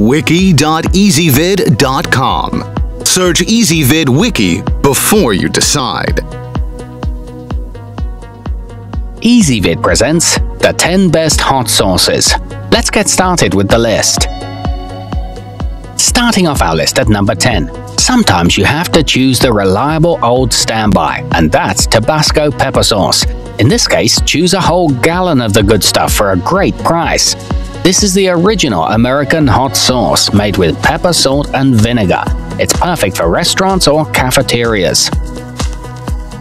wiki.ezvid.com. Search Ezvid Wiki before you decide. Ezvid presents the 10 best hot sauces. Let's get started with the list. Starting off our list at number 10. Sometimes you have to choose the reliable old standby, and that's Tabasco pepper sauce. In this case, choose a whole gallon of the good stuff for a great price. This is the original American hot sauce made with pepper, salt, and vinegar. It's perfect for restaurants or cafeterias.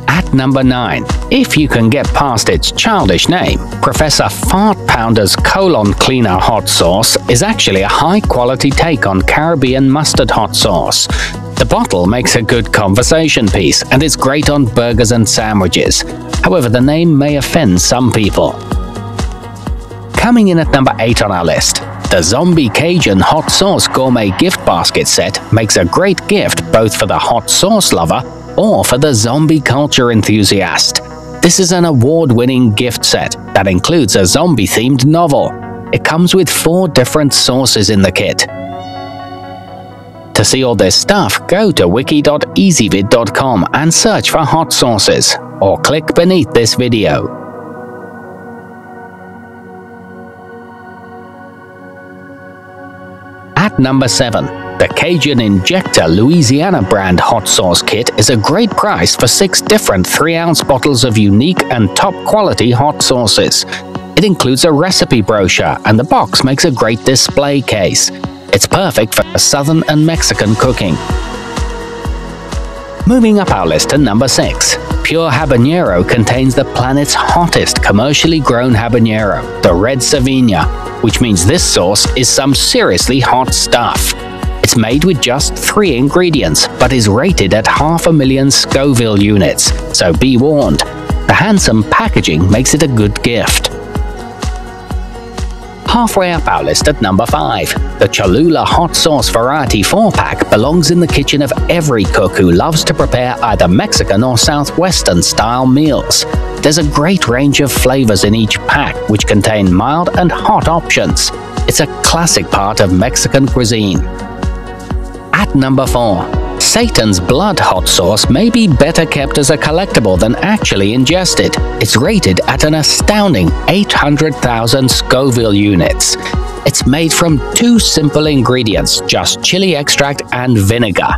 At number 9, if you can get past its childish name, Professor Phardtpounder's Colon Cleaner Hot Sauce is actually a high-quality take on Caribbean mustard hot sauce. The bottle makes a good conversation piece and is great on burgers and sandwiches. However, the name may offend some people. Coming in at number 8 on our list, the Zombie Cajun Hot Sauce Gourmet Gift Basket Set makes a great gift both for the hot sauce lover or for the zombie culture enthusiast. This is an award-winning gift set that includes a zombie-themed novel. It comes with four different sauces in the kit. To see all this stuff, go to wiki.ezvid.com and search for hot sauces, or click beneath this video. Number 7, the Cajun Injector Louisiana brand hot sauce kit is a great price for six different 3-ounce bottles of unique and top-quality hot sauces. It includes a recipe brochure, and the box makes a great display case. It's perfect for Southern and Mexican cooking. Moving up our list to number 6. Pure Habanero contains the planet's hottest commercially grown habanero, the Red Savina, which means this sauce is some seriously hot stuff. It's made with just three ingredients, but is rated at half a million Scoville units, so be warned. The handsome packaging makes it a good gift. Halfway up our list at number 5, the Cholula Hot Sauce Variety 4-pack belongs in the kitchen of every cook who loves to prepare either Mexican or Southwestern style meals. There's a great range of flavors in each pack, which contain mild and hot options. It's a classic part of Mexican cuisine. At number 4, Satan's Blood hot sauce may be better kept as a collectible than actually ingested. It's rated at an astounding 800,000 Scoville units. It's made from two simple ingredients, just chili extract and vinegar.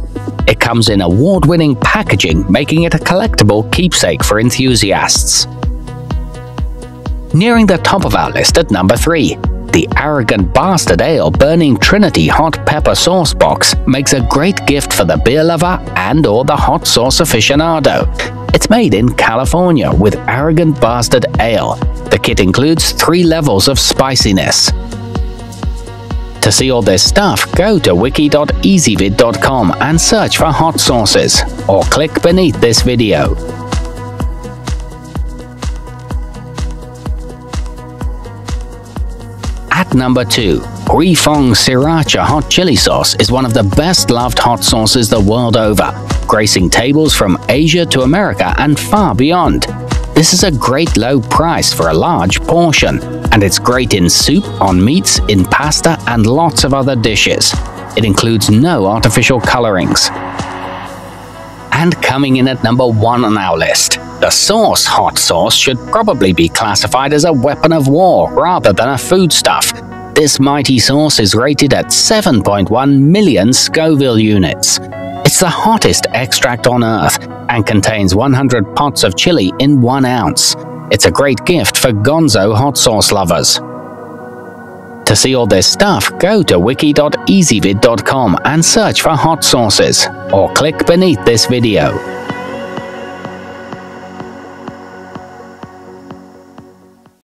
It comes in award-winning packaging, making it a collectible keepsake for enthusiasts. Nearing the top of our list at number 3, the Arrogant Bastard Ale Burning Trinity Hot Pepper Sauce Box makes a great gift for the beer lover and or the hot sauce aficionado. It's made in California with Arrogant Bastard Ale. The kit includes three levels of spiciness. To see all this stuff, go to wiki.ezvid.com and search for hot sauces, or click beneath this video. Number 2, Huy Fong Sriracha Hot Chili Sauce is one of the best loved hot sauces the world over, gracing tables from Asia to America and far beyond. This is a great low price for a large portion, and it's great in soup, on meats, in pasta, and lots of other dishes. It includes no artificial colorings. And coming in at number 1 on our list, the Source hot sauce should probably be classified as a weapon of war rather than a foodstuff. This mighty sauce is rated at 7.1 million Scoville units. It's the hottest extract on earth and contains 100 pots of chili in 1 ounce. It's a great gift for gonzo hot sauce lovers. To see all this stuff, go to wiki.ezvid.com and search for hot sauces, or click beneath this video.